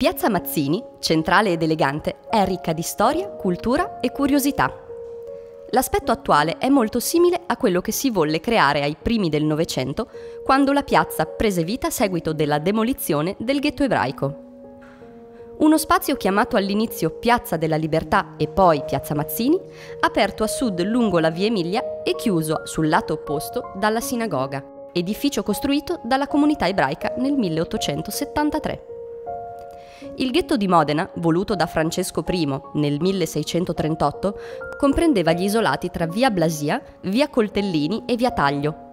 Piazza Mazzini, centrale ed elegante, è ricca di storia, cultura e curiosità. L'aspetto attuale è molto simile a quello che si volle creare ai primi del Novecento, quando la piazza prese vita a seguito della demolizione del ghetto ebraico. Uno spazio chiamato all'inizio Piazza della Libertà e poi Piazza Mazzini, aperto a sud lungo la via Emilia e chiuso sul lato opposto dalla sinagoga, edificio costruito dalla comunità ebraica nel 1873. Il ghetto di Modena, voluto da Francesco I nel 1638, comprendeva gli isolati tra via Blasia, via Coltellini e via Taglio.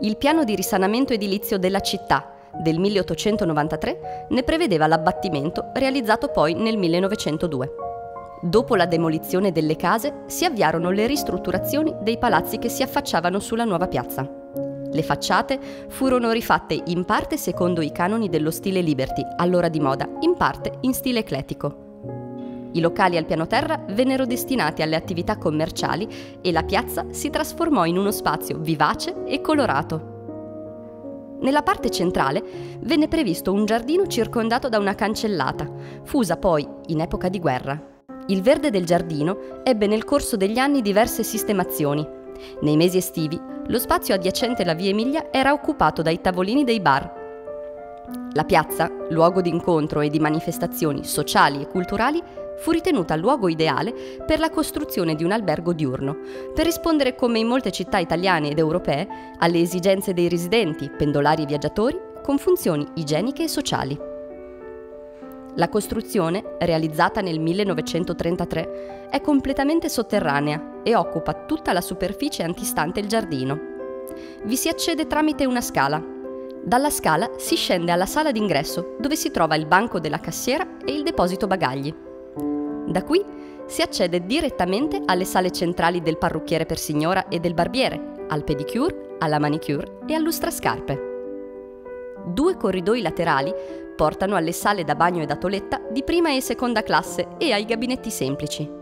Il piano di risanamento edilizio della città del 1893 ne prevedeva l'abbattimento realizzato poi nel 1902. Dopo la demolizione delle case si avviarono le ristrutturazioni dei palazzi che si affacciavano sulla nuova piazza. Le facciate furono rifatte in parte secondo i canoni dello stile Liberty, allora di moda, in parte in stile eclettico. I locali al piano terra vennero destinati alle attività commerciali e la piazza si trasformò in uno spazio vivace e colorato. Nella parte centrale venne previsto un giardino circondato da una cancellata, fusa poi, in epoca di guerra. Il verde del giardino ebbe nel corso degli anni diverse sistemazioni. Nei mesi estivi lo spazio adiacente alla via Emilia era occupato dai tavolini dei bar. La piazza, luogo di incontro e di manifestazioni sociali e culturali, fu ritenuta luogo ideale per la costruzione di un albergo diurno, per rispondere come in molte città italiane ed europee alle esigenze dei residenti, pendolari e viaggiatori, con funzioni igieniche e sociali. La costruzione, realizzata nel 1933, è completamente sotterranea e occupa tutta la superficie antistante il giardino. Vi si accede tramite una scala. Dalla scala si scende alla sala d'ingresso, dove si trova il banco della cassiera e il deposito bagagli. Da qui si accede direttamente alle sale centrali del parrucchiere per signora e del barbiere, al pedicure, alla manicure e all'ustrascarpe. Due corridoi laterali portano alle sale da bagno e da toletta di prima e seconda classe e ai gabinetti semplici.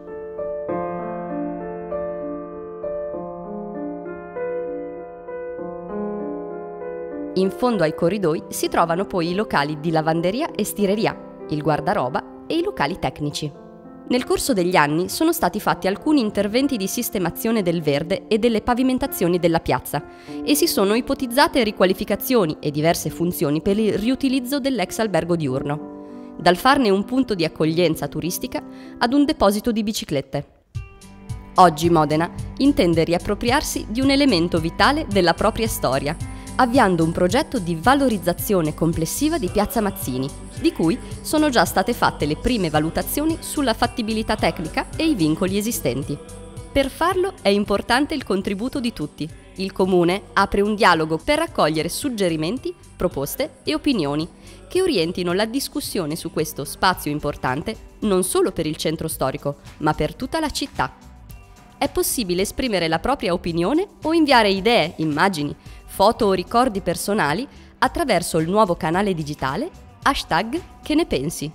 In fondo ai corridoi si trovano poi i locali di lavanderia e stireria, il guardaroba e i locali tecnici. Nel corso degli anni sono stati fatti alcuni interventi di sistemazione del verde e delle pavimentazioni della piazza e si sono ipotizzate riqualificazioni e diverse funzioni per il riutilizzo dell'ex albergo diurno, dal farne un punto di accoglienza turistica ad un deposito di biciclette. Oggi Modena intende riappropriarsi di un elemento vitale della propria storia avviando un progetto di valorizzazione complessiva di Piazza Mazzini, di cui sono già state fatte le prime valutazioni sulla fattibilità tecnica e i vincoli esistenti. Per farlo è importante il contributo di tutti. Il Comune apre un dialogo per raccogliere suggerimenti, proposte e opinioni che orientino la discussione su questo spazio importante non solo per il centro storico, ma per tutta la città. È possibile esprimere la propria opinione o inviare idee, immagini, foto o ricordi personali attraverso il nuovo canale digitale hashtag che ne pensi.